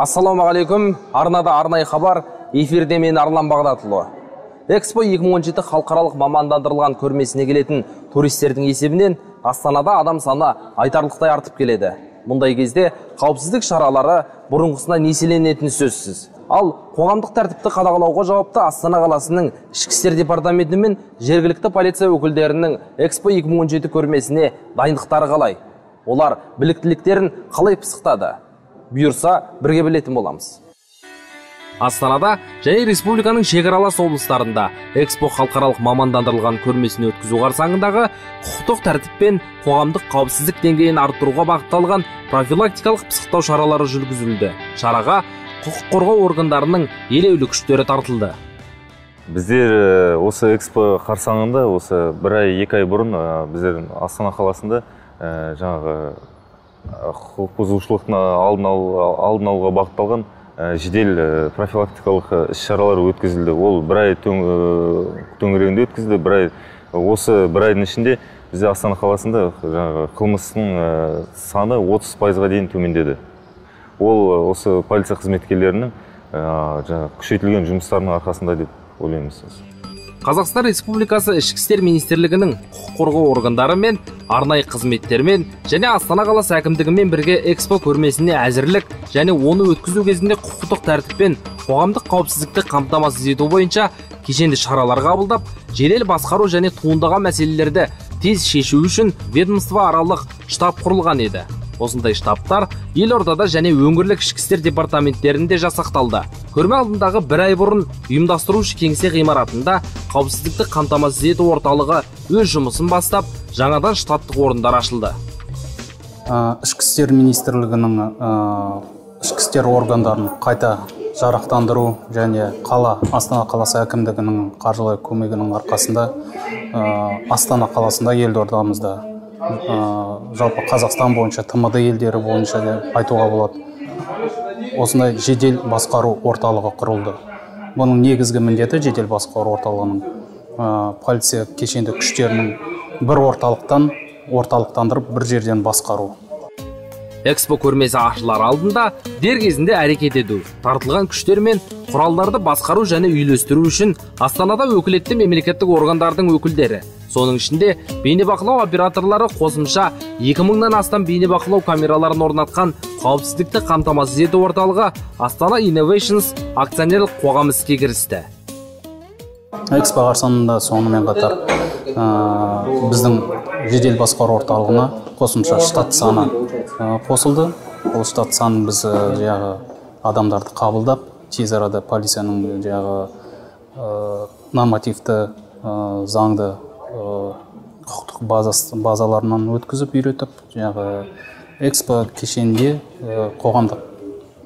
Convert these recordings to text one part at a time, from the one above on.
ассалаумағалейкум. Арнада арнайы хабар. Эфирде мен арлан бағдатұлы. Экспо 2017 халықаралық мамандандырылған көрмесіне келетін туристердің есебінен астанада адам саны айтарлықтай артып келеді. Мұндай кезде қауіпсіздік шаралары бұрынғысынан еселенетіні сөзсіз. Ал қоғамдық тәртіпті қадағалауға жауапты астана қаласының ішкі істер департаменті мен жергілікті полиция өкілдерінің экспо 2017 көрмесіне дайындықтары қалай? Олар біліктіліктерін қалай пысықтады? Бұйырса бірге білетін боламыз. Астанада және республиканың шекаралас облыстарында экспо халықаралық мамандандырылған көрмесін өткізу қарсаңындағы құқықтық тәртіп пен қоғамдық қауіпсіздік деңгейін арттыруға бағытталған профилактикалық пысықтау шаралары жүргізілді. Шараға құқық қорғау органдарының елеулі күштері тартылды. Біздер осы экспо қарсаңында осы бір ай екі ай бұрын біздер астана қаласында жаңағы құқық бұзушылықтың алдын алдын алуға бағытталған жедел профилактикалық іс шаралар өткізілді. Ол бір ай төңірегінде өткізілді бір ай осы бір айдың ішінде бізде астана қаласында жаңағы қылмыстың саны 30 пайызға дейін төмендеді. Ол осы полиция қызметкерлерінің жаңағы күшейтілген жұмыстарының арқасында деп ойлаймыз қазақстан республикасы ішкі істер министрлігінің құқық қорғау органдары мен арнайы қызметтермен және астана қаласы әкімдігімен бірге экспо көрмесіне әзірлік және оны өткізу кезінде құқықтық тәртіп пен қоғамдық қауіпсіздікті қамтамасыз ету бойынша кешенді шаралар қабылдап жедел басқару және туындаған мәселелерді тез шешу үшін ведомство аралық штаб құрылған еді. Осындай штабтар елордада және өңірлік ішкі істер департаменттерінде жасақталды. Көрме алдындағы бір ай бұрын ұйымдастырушы кеңсе ғимаратында қауіпсіздікті қамтамасыз ету орталығы өз жұмысын бастап жаңадан штаттық орындар ашылды. Ішкі істер министрлігінің ішкі істер органдарын қайта жарақтандыру және қала астана қаласы әкімдігінің қаржылай көмегінің арқасында астана қаласында елордамызда жалпы қазақстан бойынша тмд елдері бойынша деп айтуға болады. Осындай жедел басқару орталығы құрылды. Бұның негізгі міндеті жедел басқару орталығының полиция кешенді күштерінің бір орталықтан орталықтандырып бір жерден басқару. Экспо көрмесі ашылар алдында дер кезінде әрекет ету тартылған күштер мен құралдарды басқару және үйлестіру үшін астанада өкілетті мемлекеттік органдардың өкілдері. Соның ішінде бейнебақылау операторлары қосымша 2000 мыңнан астам бейнебақылау камераларын орнатқан қауіпсіздікті қамтамасыз ету орталығы астана инноваtions акционерлік қоғамы іске кірісті. Экспо қарсаңында сонымен қатар біздің жедел басқару орталығына қосымша штат саны қосылды. Ол штат санын біз жаңағы адамдарды қабылдап тез арада полицияның жаңағы нормативті заңды құқықтық базаларынан өткізіп үйретіп жаңағы экспо кешенінде қоғамдық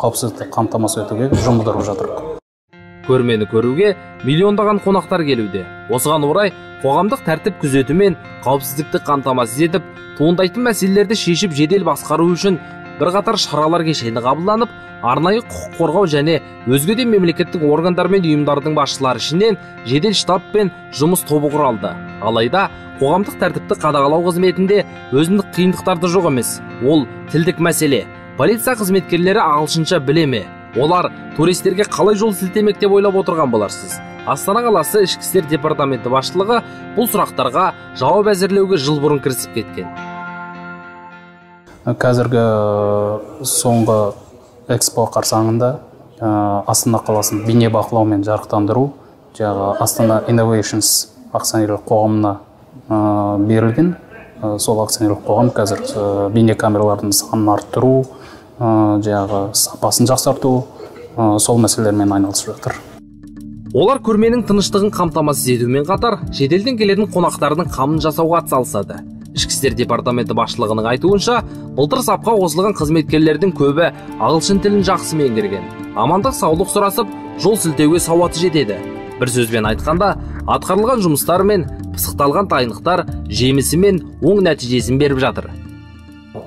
қауіпсіздікті қамтамасыз етуге жұмылдырып жатыр көрмені көруге миллиондаған қонақтар келуде. Осыған орай қоғамдық тәртіп күзету мен қауіпсіздікті қамтамасыз етіп туындайтын мәселелерді шешіп жедел басқару үшін бірқатар шаралар кешені қабылданып арнайы құқық қорғау және өзге де мемлекеттік органдар мен ұйымдардың басшылары ішінен жедел штаб пен жұмыс тобы құралды. Алайда қоғамдық тәртіпті қадағалау қызметінде өзіндік қиындықтар жоқ емес. Ол тілдік мәселе. Полиция қызметкерлері ағылшынша біле ме? Олар туристерге қалай жол сілтемек деп ойлап отырған боларсыз. Астана қаласы ішкі істер департаменті басшылығы бұл сұрақтарға жауап әзірлеуге жыл бұрын кірісіп кеткен. Қазіргі соңғы экспо қарсаңында астана қаласын бейнебақылау мен жарықтандыру жаңағы астана инноваtions акционерлік қоғамына берілген. Сол акционерлік қоғам қазір бейнекамералардың санын арттыру жаңағы сапасын жақсарту сол мәселелермен айналысып жатыр. Олар көрменің тыныштығын қамтамасыз етумен қатар шетелден келетін қонақтардың қамын жасауға атсалысады. Ішкі істер департаменті басшылығының айтуынша былтыр сапқа қосылған қызметкерлердің көбі ағылшын тілін жақсы меңгерген. Амандық саулық сұрасып жол сілтеуге сауаты жетеді. Бір сөзбен айтқанда атқарылған жұмыстар мен пысықталған дайындықтар жемісі мен оң нәтижесін беріп жатыр.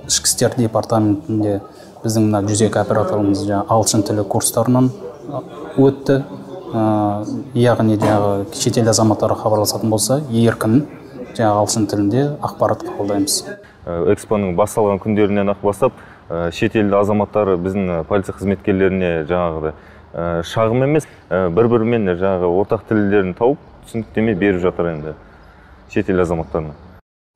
Ішкі істер департаментінде біздің мына жүз екі операторымыз жаңағы ағылшын тілі курстарынан өтті. Яғни жаңағы шетел азаматтары хабарласатын болса еркін жаңағы ағылшын тілінде ақпарат қабылдаймыз. Экспоның басталған күндерінен ақ бастап ә, шетелді азаматтар біздің ә, полиция қызметкерлеріне жаңағыдай ә, шағым емес ә, бір бірімен жаңағы ортақ тілдерін тауып түсініктеме беріп жатыр енді шетел азаматтарына.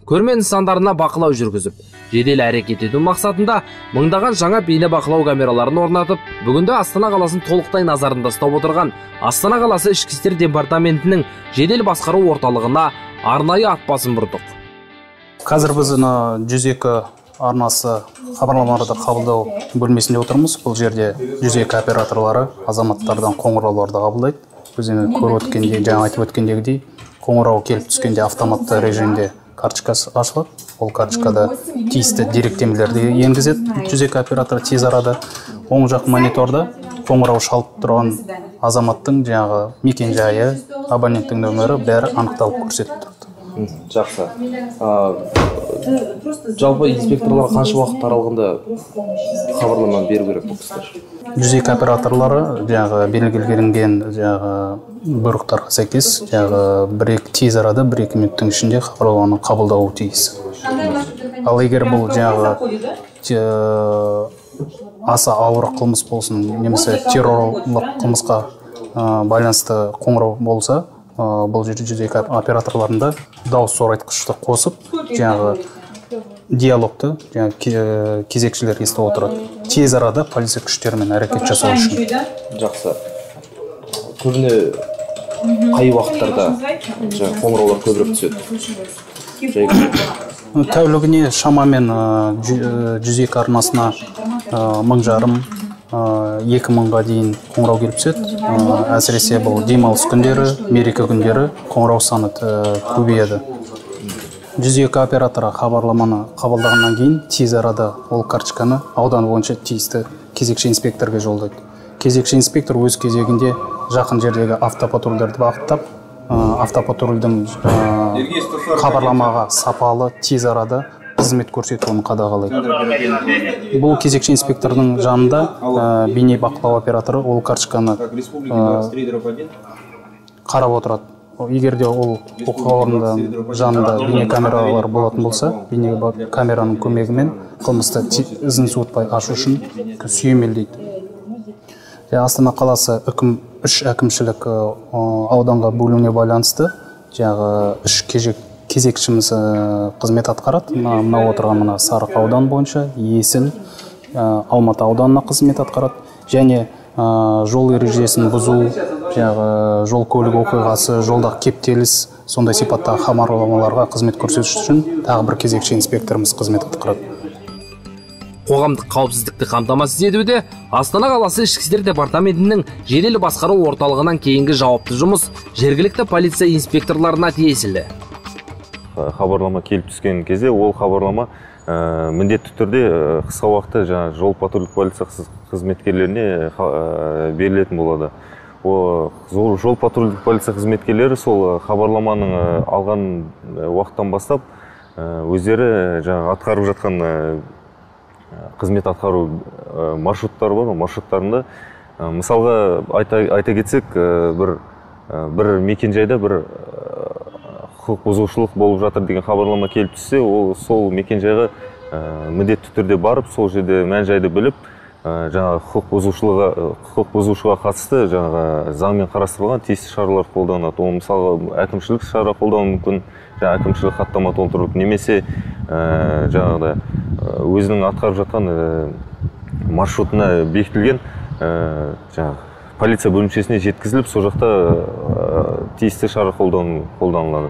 Көрме нысандарына бақылау жүргізіп жедел әрекет ету мақсатында мыңдаған жаңа бейне бақылау камераларын орнатып бүгінде астана қаласын толықтай назарында ұстап отырған астана қаласы ішкі істер департаментінің жедел басқару орталығына арнайы ат басын бұрдық. Қазір біз мына жүз екі арнасы хабарламаларды қабылдау бөлмесінде отырмыз. Бұл жерде жүз екі операторлары азаматтардан қоңырауларды қабылдайды. Біз енді көріп өткендей жаңа айтып өткендегідей қоңырау келіп түскенде автоматты режимде карточкасы ашылады. Ол карточкада тиісті деректемелерді енгізеді. жүз екі оператор тез арада оң жақ мониторда қоңырау шалып тұрған азаматтың жаңағы мекенжайы абоненттің нөмірі бәрі анықталып көрсетіп тұрады жақсы. Жалпы инспекторлар қанша уақыт аралығында хабарлама беру керек бұл кісілер? Жүз екі операторлары жаңағы белгіленген жаңағы бұйрықтарға сәйкес жаңағы бір екі тез арада бір екі минуттың ішінде хабарламаны қабылдауы тиіс. Ал егер бұл жаңағы аса ауыр қылмыс болсын немесе террорлық қылмысқа байланысты қоңырау болса бұл жерде жүз екі операторларында дауыс зорайтқышты қосып жаңағы диалогты жаңағы ке- кезекшілер естіп отырады. Тез арада полиция күштерімен әрекет жасау үшін. жақсы. Көбіне қай уақыттарда жаңағы қоңыраулар көбірек түседі? Тәулігіне шамамен жу- ә, жүз екі арнасына мың жарым екі мыңға дейін қоңырау келіп түседі. Ә, әсіресе бұл демалыс күндері мереке күндері қоңырау саны ә, көбейеді. Жүз екі операторы хабарламаны қабылдағаннан кейін тез арада ол карточканы аудан бойынша тиісті кезекші инспекторға жолдайды. Кезекші инспектор өз кезегінде жақын жердегі автопатрульдерді бағыттап автопатрульдің ә, хабарламаға сапалы тез арада қызмет көрсетуін қадағалайды. Бұл кезекші инспектордың жанында ә, бейне бақылау операторы ол карточканы ә, қарап отырады. Егер де ол оқиға орнында жанында бейне камералар болатын болса бейне камераның көмегімен қылмысты ізін суытпай ашу үшін сүйемелдейді. Астана қаласы үкім үш әкімшілік ауданға бөлуіне байланысты жаңағы үш кезек кезекшіміз ә, қызмет атқарады. Мына мынау отырған мына сарық аудан бойынша есіл ә, алматы ауданына қызмет атқарады. Және ә, жол ережесін бұзу жаңағы жол көлік оқиғасы жолдағы кептеліс сондай сипаттағы хабарламаларға қызмет көрсету үшін тағы бір кезекші инспекторымыз қызмет атқарады. Қоғамдық қауіпсіздікті қамтамасыз етуде астана қаласы ішкі істер департаментінің жедел басқару орталығынан кейінгі жауапты жұмыс жергілікті полиция инспекторларына тиесілі. Хабарлама келіп түскен кезде ол хабарлама ә, міндетті түрде ә, қысқа уақытта жаңағы жол патрульдік полиция қыз- қызметкерлеріне ә, берілетін болады. Ол жол, патрульдік полиция қызметкерлері сол хабарламаның алған уақыттан бастап өздері жаңағы атқарып жатқан қызмет атқару маршруттары бар. Маршруттарында мысалға айта, айта кетсек бір бір мекенжайда бір құқық бұзушылық болып жатыр деген хабарлама келіп түссе ол сол мекенжайға ә, міндетті түрде барып сол жерде мән жайды біліп ә, жаңағы құқық бұзушылығы құқық бұзушыға қатысты жаңағы заңмен қарастырылған тиісті шаралар қолданады. Ол мысалы әкімшілік шара қолдану мүмкін жаңағы әкімшілік хаттама толтыру немесе ә, жаңағыдай өзінің атқарып жатқан ә, маршрутына бекітілген ә, жаңағы полиция бөлімшесіне жеткізіліп сол жақта ә, тиісті шара қолдану қолданылады.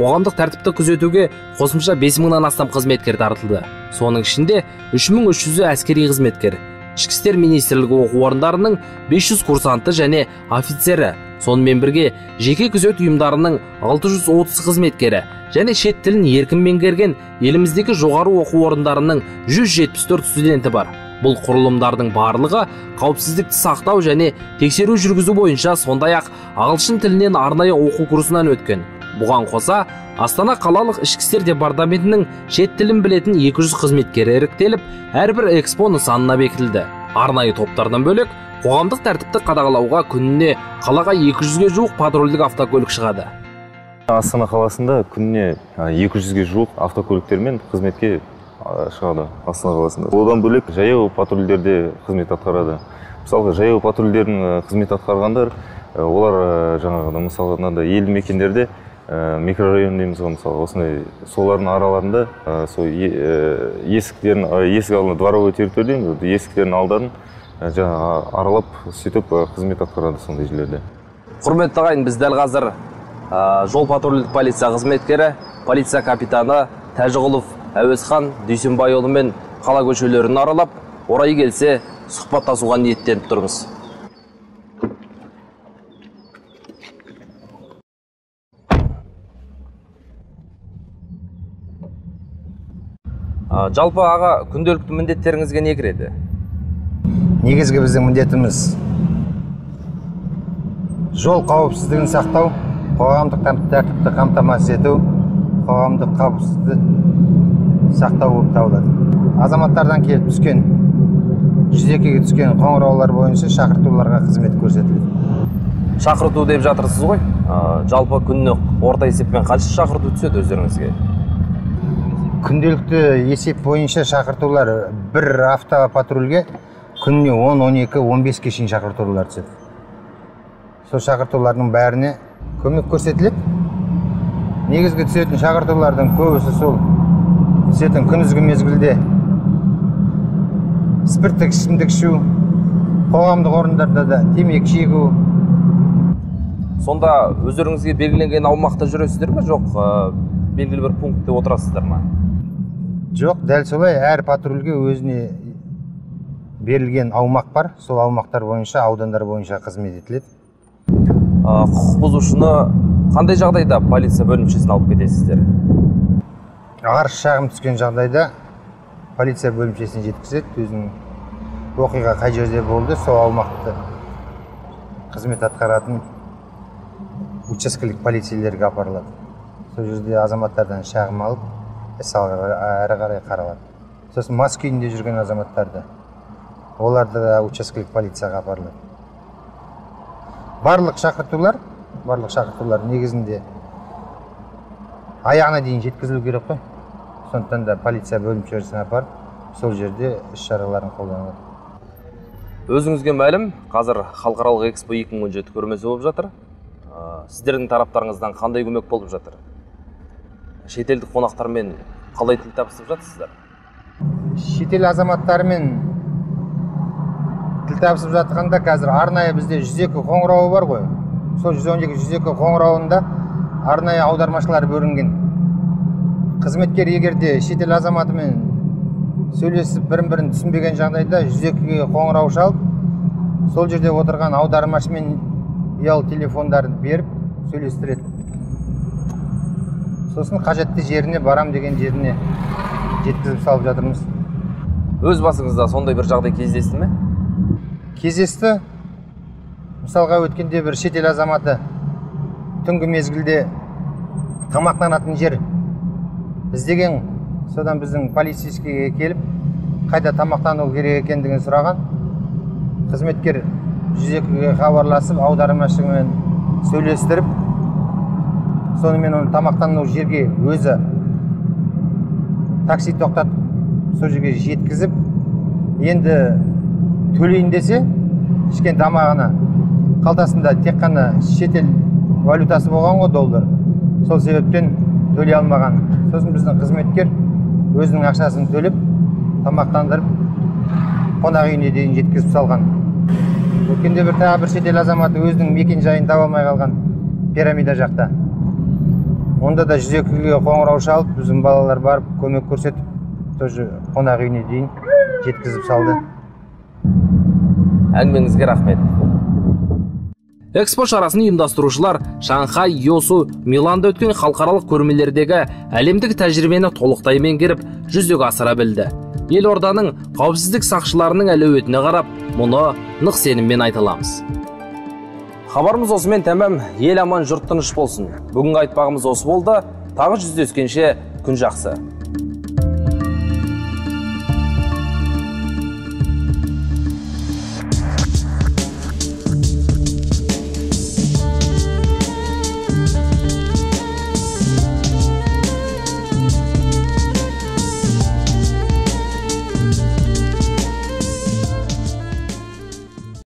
Қоғамдық тәртіпті күзетуге қосымша 5 мыңнан астам қызметкер тартылды. Соның ішінде 3300-і әскери қызметкер. Ішкі істер министрлігі оқу орындарының 500 курсанты және офицері. Сонымен бірге жеке күзет ұйымдарының 630 қызметкері және шет тілін еркін меңгерген еліміздегі жоғары оқу орындарының 174 студенті бар. Бұл құрылымдардың барлығы қауіпсіздікті сақтау және тексеру жүргізу бойынша сондай ақ ағылшын тілінен арнайы оқу курсынан өткен. Бұған қоса астана қалалық ішкі істер департаментінің шет тілін білетін 200 қызметкері іріктеліп әрбір экспо нысанына бекітілді. Арнайы топтардан бөлек қоғамдық тәртіпті қадағалауға күніне қалаға 200-ге жуық патрульдік автокөлік шығады. Астана қаласында күніне а, 200-ге жуық автокөліктермен қызметке шығады астана қаласында. Одан бөлек жаяу патрульдерде қызмет атқарады. Мысалға жаяу патрульдердің қызмет атқарғандар олар жаңағыдай мысалы мынандай елді мекендерде микрорайон дейміз ғой мысалы осындай солардың араларында ә, сол ә, есіктерін есік алдында дворовой территория дейміз ғой есіктердің алдарын жаңағы аралап сөйтіп қызмет атқарады сондай жерлерде. Құрметті ағайын біз дәл қазір ә, жол патрульдік полиция қызметкері полиция капитаны тәжіғұлов әуезхан дүйсенбайұлымен қала көшелерін аралап орайы келсе сұхбаттасуға ниеттеніп тұрмыз. Жалпы аға күнделікті міндеттеріңізге не кіреді? Негізгі біздің міндетіміз жол қауіпсіздігін сақтау қоғамдық тәртіпті қамтамасыз ету қоғамдық қауіпсіздікті сақтау болып табылады. Азаматтардан келіп түскен жүз екіге түскен қоңыраулар бойынша шақыртуларға қызмет көрсетіледі. Шақырту деп жатырсыз ғой. Ә, жалпы күніне орта есеппен қанша шақырту түседі өздеріңізге? Күнделікті есеп бойынша шақыртулар бір автопатрульге күніне 10, 12, 15-ге шейін шақыртулар түседі. Сол шақыртулардың бәріне көмек көрсетіледі. Негізгі түсетін шақыртулардың көбісі сол түсетін күндізгі мезгілде спирттік ішімдік ішу қоғамдық орындарда да темекі шегу. Сонда өздеріңізге белгіленген аумақта жүресіздер ме? Жоқ ә, белгілі бір пунктте отырасыздар ма? Жоқ. Дәл солай әр патрульге өзіне берілген аумақ бар. Сол аумақтар бойынша аудандар бойынша қызмет етіледі. Ә, құқық бұзушыны қандай жағдайда полиция бөлімшесіне алып кетесіздер? Арыз шағым түскен жағдайда полиция бөлімшесіне жеткізеді. Өзінің оқиға қай жерде болды сол аумақты қызмет атқаратын учаскелік полицейлерге апарылады. Сол жерде азаматтардан шағым алып іс ары әрі қарай қаралады. Сосын мас күйінде жүрген азаматтарды оларды да учаскелік полицияға апарылады. Барлық шақыртулар барлық шақыртулар негізінде аяғына дейін жеткізілу керек қой. Сондықтан да полиция бөлімшесіне апарып сол жерде іс шараларын қолданады. Өзіңізге мәлім қазір халықаралық экспо 2017 көрмесі болып жатыр. Сіздердің тараптарыңыздан қандай көмек болып жатыр? Шетелдік қонақтармен қалай тіл табысып жатсыздар шетел азаматтарымен тіл табысып жатқанда қазір арнайы бізде 102 қоңырауы бар ғой. Сол 112 102 қоңырауында арнайы аудармашылар бөлінген. Қызметкер егер де шетел азаматымен сөйлесіп бірін бірін түсінбеген жағдайда 102-ге қоңырау шалып сол жерде отырған аудармашымен ұялы телефондарын беріп сөйлестіреді. Сосын қажетті жеріне барам деген жеріне жеткізіп салып жатырмыз. Өз басыңызда сондай бір жағдай кездесті ме? Кездесті. Мысалға өткенде бір шетел азаматы түнгі мезгілде тамақтанатын жер іздеген. Содан біздің полицейскийге келіп қайда тамақтану керек екендігін сұраған. Қызметкер 102-ге хабарласып аудармашымен сөйлестіріп сонымен оны тамақтану жерге өзі такси тоқтатып сол жерге жеткізіп енді төлейін десе ішкен тамағына қалтасында тек қана шетел валютасы болған ғой доллар. Сол себептен төлей алмаған. Сосын біздің қызметкер өзінің ақшасын төлеп тамақтандырып қонақ үйіне дейін жеткізіп салған. Өткенде бір тағы бір шетел азаматы өзінің мекен жайын таба алмай қалған пирамида жақта. Онда да 102-ге қоңырау шалып біздің балалар барып көмек көрсетіп тоже қонақ үйіне дейін жеткізіп салды. Әңгімеңізге рахмет. Экспо шарасын ұйымдастырушылар шанхай йосу миланда өткен халықаралық көрмелердегі әлемдік тәжірибені толықтай меңгеріп жүзеге асыра білді. Елорданың қауіпсіздік сақшыларының әлеуетіне қарап мұны нық сеніммен айта аламыз. Хабарымыз осымен тәмам. Ел аман жұрт тыныш болсын. Бүгінгі айтпағымыз осы болды. Тағы жүздескенше күн жақсы.